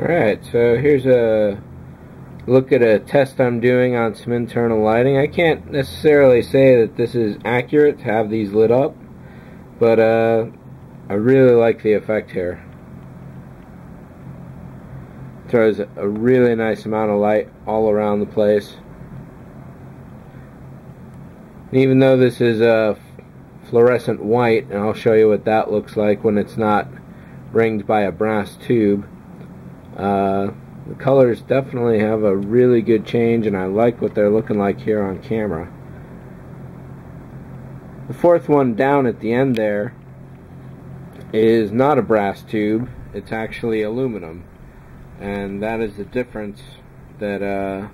Alright, so here's a look at a test I'm doing on some internal lighting. I can't necessarily say that this is accurate to have these lit up, but uh, I really like the effect here. Throws a really nice amount of light all around the place. Even though this is a fluorescent white, and I'll show you what that looks like when it's not ringed by a brass tube, uh, the colors definitely have a really good change and I like what they're looking like here on camera. The fourth one down at the end there is not a brass tube, it's actually aluminum. And that is the difference that uh,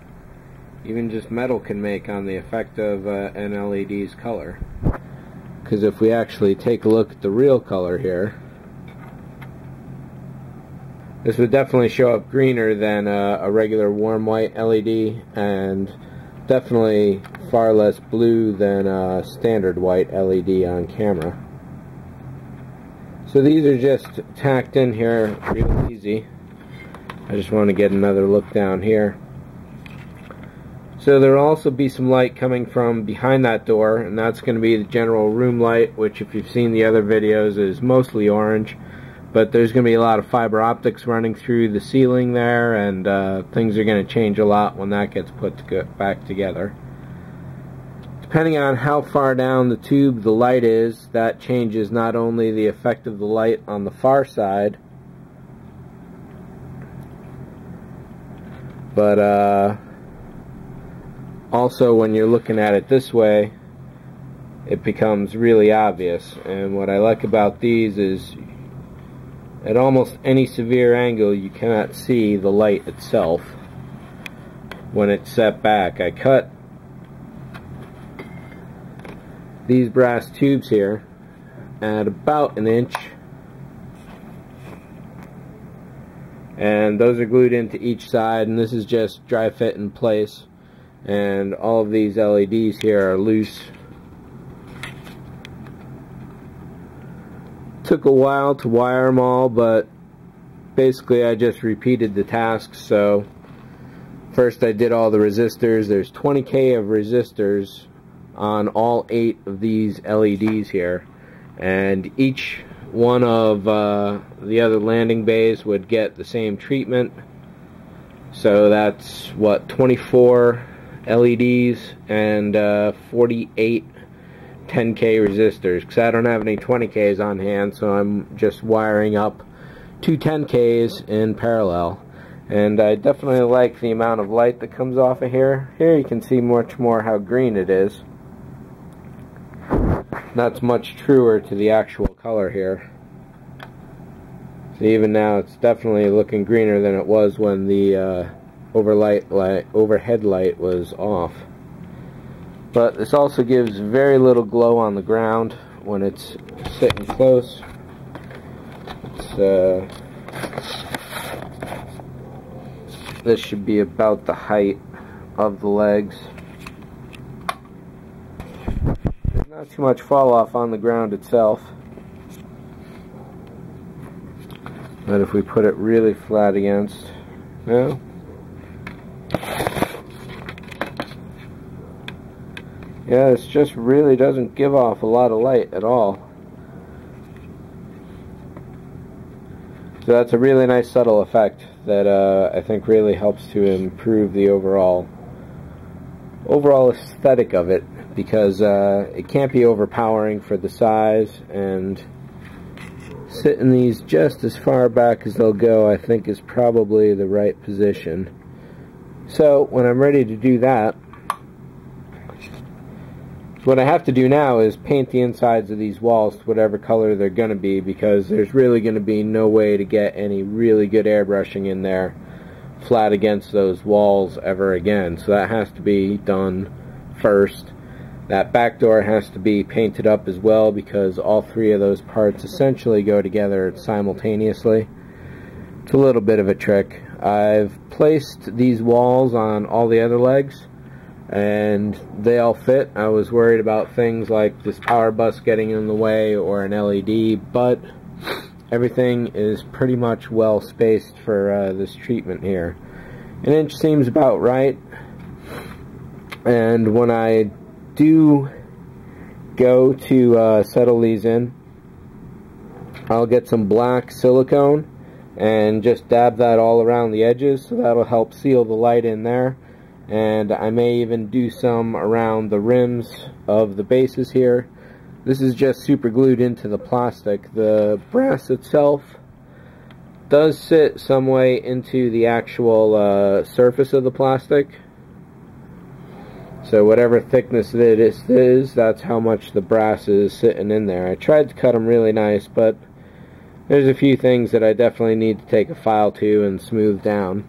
even just metal can make on the effect of uh, an LED's color. Because if we actually take a look at the real color here, this would definitely show up greener than a, a regular warm white LED and definitely far less blue than a standard white LED on camera. So these are just tacked in here real easy. I just want to get another look down here. So there will also be some light coming from behind that door and that's going to be the general room light which if you've seen the other videos is mostly orange but there's going to be a lot of fiber optics running through the ceiling there and uh, things are going to change a lot when that gets put to back together. Depending on how far down the tube the light is, that changes not only the effect of the light on the far side, but uh, also when you're looking at it this way, it becomes really obvious. And what I like about these is at almost any severe angle, you cannot see the light itself. When it's set back. I cut these brass tubes here at about an inch. And those are glued into each side and this is just dry fit in place. And all of these LEDs here are loose took a while to wire them all, but basically I just repeated the task. So first I did all the resistors. There's 20k of resistors on all eight of these LEDs here. And each one of uh, the other landing bays would get the same treatment. So that's what 24 LEDs and uh, 48 10k resistors because I don't have any 20ks on hand so I'm just wiring up two 10ks in parallel. And I definitely like the amount of light that comes off of here. Here you can see much more how green it is. That's much truer to the actual color here. So even now it's definitely looking greener than it was when the uh, overlight light overhead light was off but this also gives very little glow on the ground when it's sitting close. Uh, this should be about the height of the legs. There's not too much fall off on the ground itself. But if we put it really flat against, no, Yeah, this just really doesn't give off a lot of light at all. So that's a really nice subtle effect that uh, I think really helps to improve the overall overall aesthetic of it because uh, it can't be overpowering for the size and sitting these just as far back as they'll go I think is probably the right position. So when I'm ready to do that what I have to do now is paint the insides of these walls to whatever color they're going to be because there's really going to be no way to get any really good airbrushing in there flat against those walls ever again. So that has to be done first. That back door has to be painted up as well because all three of those parts essentially go together simultaneously. It's a little bit of a trick. I've placed these walls on all the other legs and they all fit. I was worried about things like this power bus getting in the way or an LED, but everything is pretty much well spaced for uh, this treatment here. An inch seems about right. And when I do go to uh, settle these in, I'll get some black silicone and just dab that all around the edges so that'll help seal the light in there and I may even do some around the rims of the bases here. This is just super glued into the plastic. The brass itself does sit some way into the actual uh, surface of the plastic. So whatever thickness this is that's how much the brass is sitting in there. I tried to cut them really nice but there's a few things that I definitely need to take a file to and smooth down.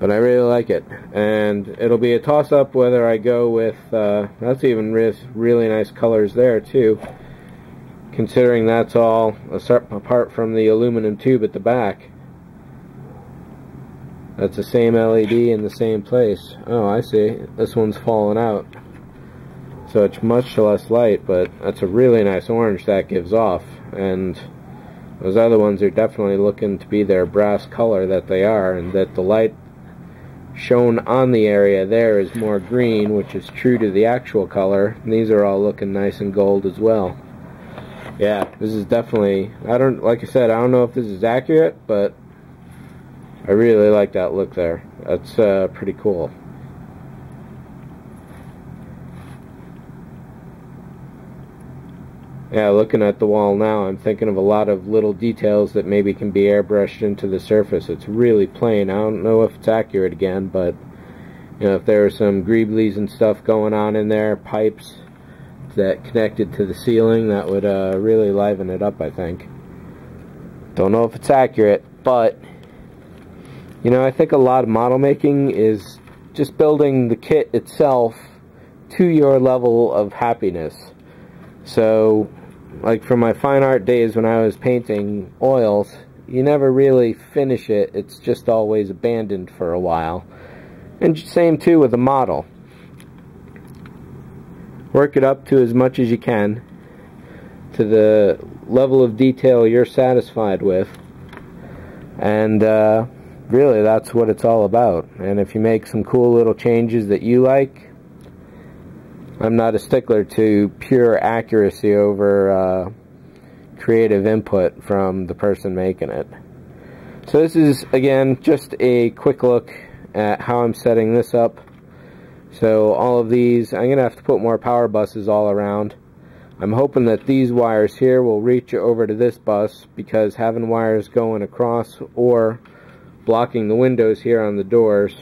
But I really like it. And it'll be a toss-up whether I go with, uh, that's even really nice colors there too. Considering that's all apart from the aluminum tube at the back. That's the same LED in the same place. Oh, I see. This one's fallen out so it's much less light but that's a really nice orange that gives off and those other ones are definitely looking to be their brass color that they are and that the light shown on the area there is more green which is true to the actual color. And these are all looking nice and gold as well. Yeah this is definitely I don't like I said I don't know if this is accurate but I really like that look there. That's uh, pretty cool Yeah, looking at the wall now, I'm thinking of a lot of little details that maybe can be airbrushed into the surface. It's really plain. I don't know if it's accurate again, but you know, if there were some greeblies and stuff going on in there, pipes that connected to the ceiling, that would uh, really liven it up, I think. Don't know if it's accurate, but you know, I think a lot of model making is just building the kit itself to your level of happiness. So like from my fine art days when I was painting oils, you never really finish it. It's just always abandoned for a while. And same too with a model. Work it up to as much as you can to the level of detail you're satisfied with. And uh, really that's what it's all about. And if you make some cool little changes that you like, I'm not a stickler to pure accuracy over uh, creative input from the person making it. So this is, again, just a quick look at how I'm setting this up. So all of these, I'm going to have to put more power buses all around. I'm hoping that these wires here will reach over to this bus because having wires going across or blocking the windows here on the doors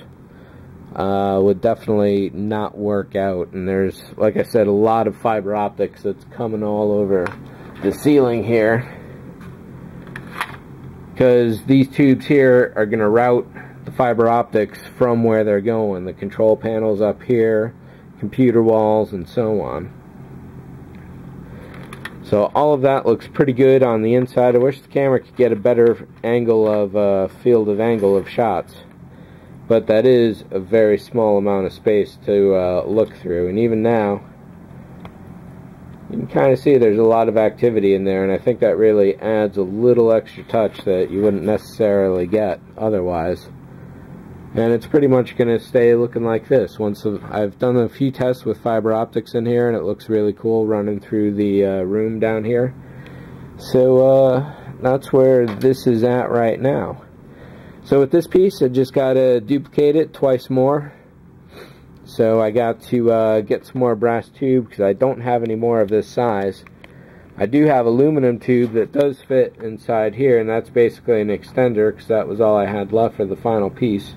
uh, would definitely not work out. And there's, like I said, a lot of fiber optics that's coming all over the ceiling here. Because these tubes here are going to route the fiber optics from where they're going. The control panels up here, computer walls, and so on. So all of that looks pretty good on the inside. I wish the camera could get a better angle of uh, field of angle of shots but that is a very small amount of space to uh, look through. And even now you can kind of see there's a lot of activity in there and I think that really adds a little extra touch that you wouldn't necessarily get otherwise. And it's pretty much going to stay looking like this. Once I've done a few tests with fiber optics in here and it looks really cool running through the uh, room down here. So uh, that's where this is at right now so with this piece, I just got to duplicate it twice more. So I got to uh, get some more brass tube because I don't have any more of this size. I do have aluminum tube that does fit inside here, and that's basically an extender because that was all I had left for the final piece.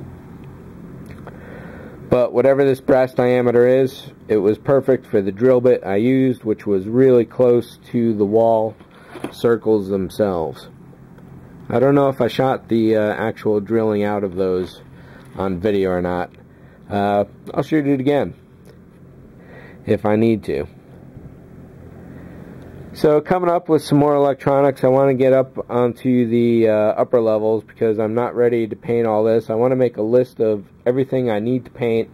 But whatever this brass diameter is, it was perfect for the drill bit I used, which was really close to the wall circles themselves. I don't know if I shot the uh, actual drilling out of those on video or not. Uh, I'll shoot it again if I need to. So coming up with some more electronics, I want to get up onto the uh, upper levels because I'm not ready to paint all this. I want to make a list of everything I need to paint,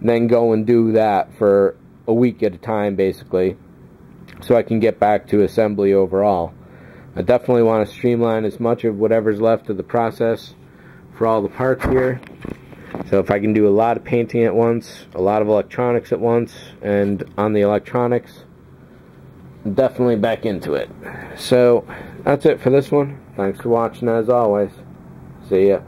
then go and do that for a week at a time basically. so I can get back to assembly overall. I definitely want to streamline as much of whatever's left of the process for all the parts here. So if I can do a lot of painting at once, a lot of electronics at once, and on the electronics, definitely back into it. So that's it for this one. Thanks for watching as always. See ya.